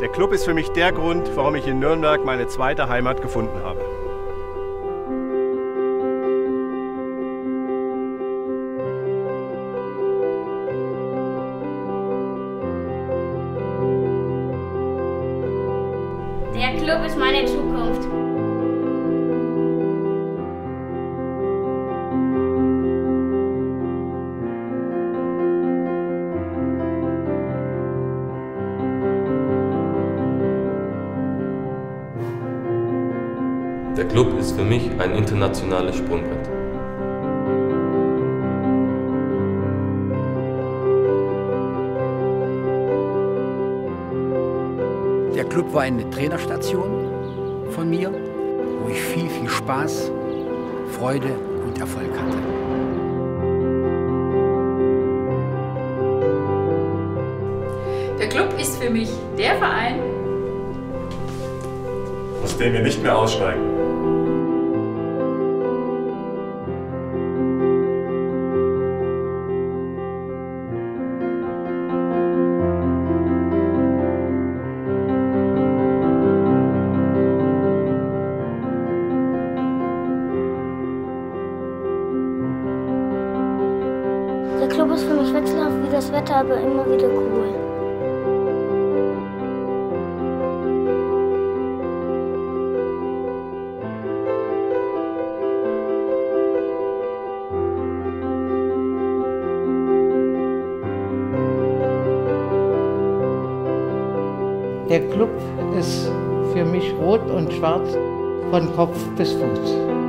Der Club ist für mich der Grund, warum ich in Nürnberg meine zweite Heimat gefunden habe. Der Club ist meine Zukunft. Der Club ist für mich ein internationales Sprungbrett. Der Club war eine Trainerstation von mir, wo ich viel, viel Spaß, Freude und Erfolg hatte. Der Club ist für mich der Verein, aus dem wir nicht mehr aussteigen. Club ist für mich wechselhaft wie das Wetter, aber immer wieder cool. Der Club ist für mich rot und schwarz von Kopf bis Fuß.